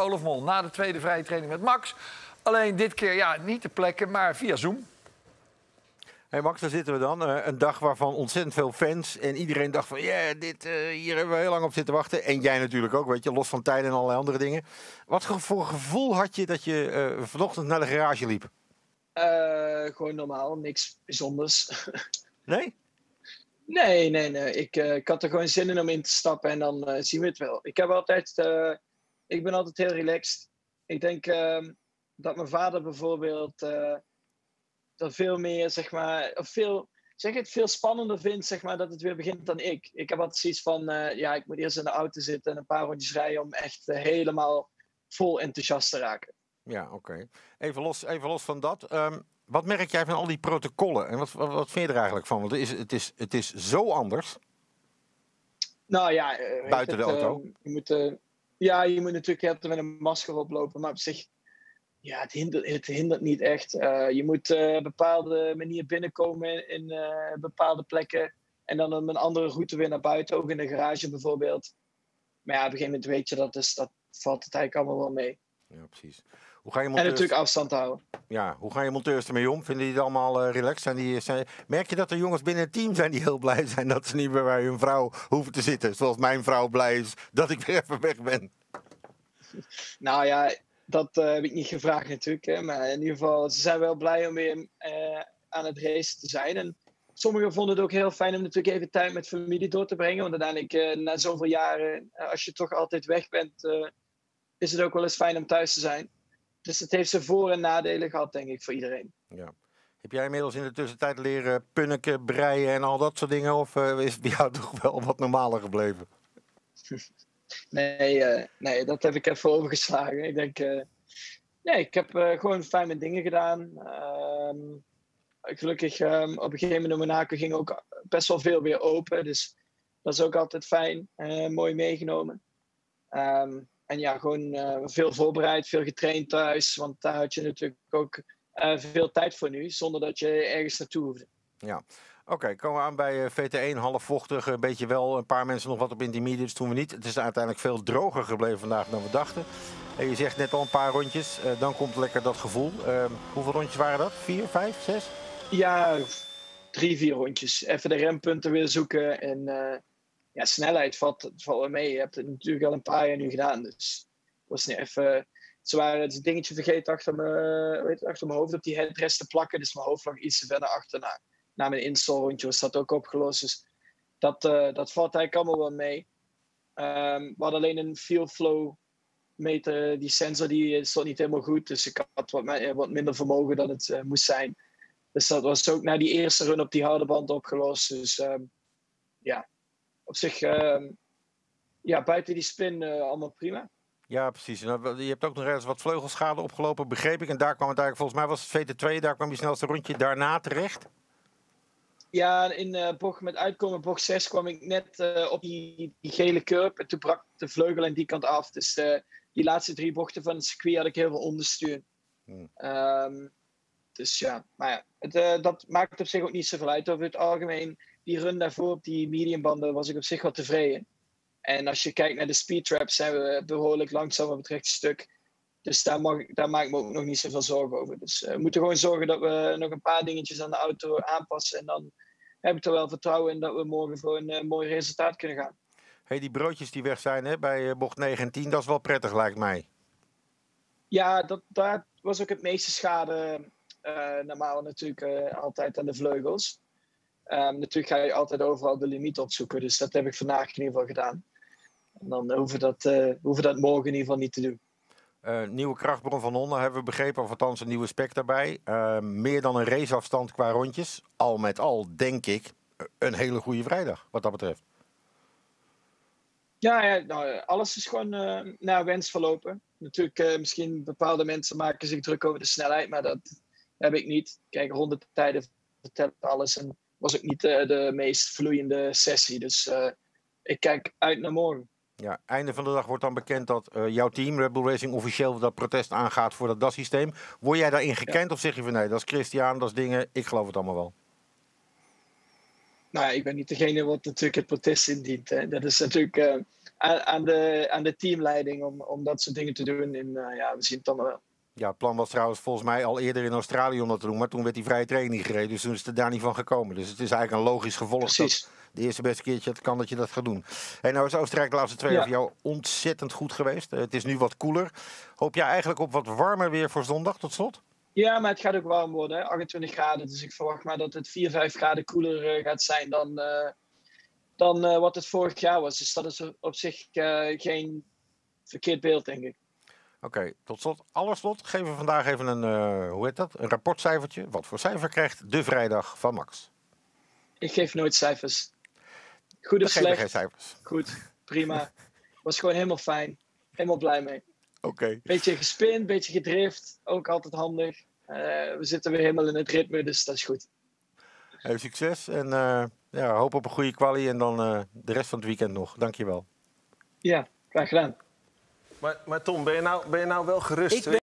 Olaf Mol na de tweede vrije training met Max. Alleen dit keer ja, niet ter plekke, maar via Zoom. Hey Max, daar zitten we dan. Eh, een dag waarvan ontzettend veel fans en iedereen dacht van... ja, dit eh, hier hebben we heel lang op zitten wachten. En jij natuurlijk ook, weet je, los van tijden en allerlei andere dingen. Wat voor gevoel had je dat je eh, vanochtend naar de garage liep? gewoon normaal, niks bijzonders. Nee? Nee, nee, nee. Ik, ik had er gewoon zin in om in te stappen en dan zien we het wel. Ik heb altijd... ik ben altijd heel relaxed. Ik denk ehm, dat mijn vader bijvoorbeeld dat veel meer, zeg maar, of veel, zeg het, veel spannender vindt, zeg maar, dat het weer begint dan ik. Ik heb altijd zoiets van, uh, ja, ik moet eerst in de auto zitten en een paar rondjes rijden om echt uh, helemaal vol enthousiast te raken. Ja, oké. Even, los, even los van dat. Um, wat merk jij van al die protocollen en wat, wat, wat vind je er eigenlijk van? Want het is, het is, het is zo anders. Nou ja, uh, buiten de auto. je moet, ja, je moet natuurlijk altijd met een masker oplopen, maar op zich ja, het hindert, het hindert niet echt. Uh, je moet uh, een bepaalde manier binnenkomen in uh, bepaalde plekken. En dan een andere route weer naar buiten, ook in de garage bijvoorbeeld. Maar ja, op een gegeven moment weet je dat, dus dat valt het eigenlijk allemaal wel mee. Ja, precies. Hoe ga je monteurs... En natuurlijk afstand houden. Ja, hoe gaan je monteurs ermee om? Vinden die het allemaal relaxed? Zijn die, zijn... Merk je dat er jongens binnen het team zijn die heel blij zijn dat ze niet meer bij hun vrouw hoeven te zitten? Zoals mijn vrouw blij is dat ik weer even weg ben. Nou ja, dat uh, heb ik niet gevraagd natuurlijk. Hè, maar in ieder geval, ze zijn wel blij om weer uh, aan het race te zijn. En sommigen vonden het ook heel fijn om natuurlijk even tijd met familie door te brengen. Want uiteindelijk, na zoveel jaren, als je toch altijd weg bent, is het ook wel eens fijn om thuis te zijn. Dus het heeft zijn voor- en nadelen gehad, denk ik, voor iedereen. Ja. Heb jij inmiddels in de tussentijd leren punniken, breien en al dat soort dingen? Of is het bij jou toch wel wat normaler gebleven? Nee, uh, nee, dat heb ik even overgeslagen. Ik denk, uh, nee, ik heb gewoon fijn mijn dingen gedaan. Um, gelukkig um, op een gegeven moment in Monaco ging ook best wel veel weer open. Dus dat is ook altijd fijn. mooi meegenomen. Um, en ja, gewoon veel voorbereid, veel getraind thuis. Want daar had je natuurlijk ook veel tijd voor nu, zonder dat je ergens naartoe hoefde. Ja, Oké, komen we aan bij eh, VT1, half vochtig, een beetje wel. Een paar mensen nog wat op intermediates, doen we niet. Het is uiteindelijk veel droger gebleven vandaag dan we dachten. En je zegt net al een paar rondjes, dan komt lekker dat gevoel. Uh, hoeveel rondjes waren dat? Vier, vijf, zes? Ja, drie, vier rondjes. Even de rempunten weer zoeken. En uh, ja, snelheid valt, valt wel mee. Je hebt het natuurlijk al een paar jaar nu gedaan. Dus was niet even... Ze waren het dingetje vergeten achter, me, weet, achter mijn hoofd op die headrest te plakken. Dus mijn hoofd lag iets verder achterna na mijn installrondje was dat ook opgelost. Dus dat, uh, dat valt eigenlijk allemaal wel mee. Um, we hadden alleen een fuel flow meter. Die sensor die stond niet helemaal goed. Dus ik had wat, eh, wat minder vermogen dan het moest zijn. Dus dat was ook na die eerste run op die harde band opgelost. Dus um, ja, op zich, um, ja, buiten die spin uh, allemaal prima. Ja, precies. Je hebt ook nog eens wat vleugelschade opgelopen, begreep ik. En daar kwam het eigenlijk, volgens mij was het VT2, daar kwam je snelste rondje daarna terecht. Ja, in uh, bocht met uitkomen, bocht 6, kwam ik net uh, op die, die, gele curb. En toen brak de vleugel aan die kant af. Dus uh, die laatste drie bochten van het circuit had ik heel veel onderstuur. Hmm. Um, dus ja, maar ja, het, dat maakt op zich ook niet zoveel uit. Over het algemeen, die run daarvoor op die mediumbanden was ik op zich wel tevreden. En als je kijkt naar de speed traps, zijn we behoorlijk langzaam betreft het stuk. Dus daar, mag, daar maak ik me ook nog niet zoveel zorgen over. Dus uh, we moeten gewoon zorgen dat we nog een paar dingetjes aan de auto aanpassen. En dan heb ik er wel vertrouwen in dat we morgen voor een uh, mooi resultaat kunnen gaan. Hey, die broodjes die weg zijn hè, bij uh, bocht 9 en 10, dat is wel prettig lijkt mij. Ja, dat, daar was ook het meeste schade normaal natuurlijk altijd aan de vleugels. Um, natuurlijk ga je altijd overal de limiet opzoeken. Dus dat heb ik vandaag in ieder geval gedaan. En dan hoeven we dat, hoeven we dat morgen in ieder geval niet te doen. Uh, nieuwe krachtbron van Honda hebben we begrepen, of althans een nieuwe spec daarbij. Uh, meer dan een raceafstand qua rondjes. Al met al, denk ik, een hele goede vrijdag, wat dat betreft. Ja, ja nou, alles is gewoon uh, naar wens verlopen. Natuurlijk, misschien bepaalde mensen maken zich druk over de snelheid, maar dat heb ik niet. Kijk, rondetijden vertellen alles en was ook niet de meest vloeiende sessie. Dus ik kijk uit naar morgen. Ja, einde van de dag wordt dan bekend dat uh, jouw team, Red Bull Racing, officieel dat protest aangaat voor dat DAS-systeem. Word jij daarin gekend ja. of zeg je van nee, dat is Christian, dat is dingen, ik geloof het allemaal wel? nou ja, ik ben niet degene wat natuurlijk het protest indient. Hè. Dat is natuurlijk uh, aan, de, aan de teamleiding om, om dat soort dingen te doen. En uh, ja, we zien het dan wel. Ja, het plan was trouwens volgens mij al eerder in Australië om dat te doen. Maar toen werd die vrije training gereden. Dus toen is het daar niet van gekomen. Dus het is eigenlijk een logisch gevolg. Precies. Dat de eerste beste keertje het kan dat je dat gaat doen. Hey, nou is Oostenrijk de laatste twee jaar ja. voor jou ontzettend goed geweest. Uh, het is nu wat koeler. Hoop jij eigenlijk op wat warmer weer voor zondag tot slot? Ja, maar het gaat ook warm worden. Hè? 28 graden. Dus ik verwacht maar dat het 4, 5 graden koeler uh, gaat zijn dan, uh, dan uh, wat het vorig jaar was. Dus dat is op zich geen verkeerd beeld, denk ik. Oké, okay, tot slot. Allerslot geven we vandaag even een, hoe heet dat? een rapportcijfertje. Wat voor cijfer krijgt de vrijdag van Max? Ik geef nooit cijfers. Goed of slecht? geen cijfers. Goed, prima. Was gewoon helemaal fijn. Helemaal blij mee. Oké. Okay. Beetje gespind, beetje gedrift. Ook altijd handig. Uh, we zitten weer helemaal in het ritme, dus dat is goed. Hey, succes en uh, ja, hoop op een goede kwalie en dan de rest van het weekend nog. Dankjewel. Ja, graag gedaan. Maar, maar Tom, ben je nou, ben je nou wel gerust?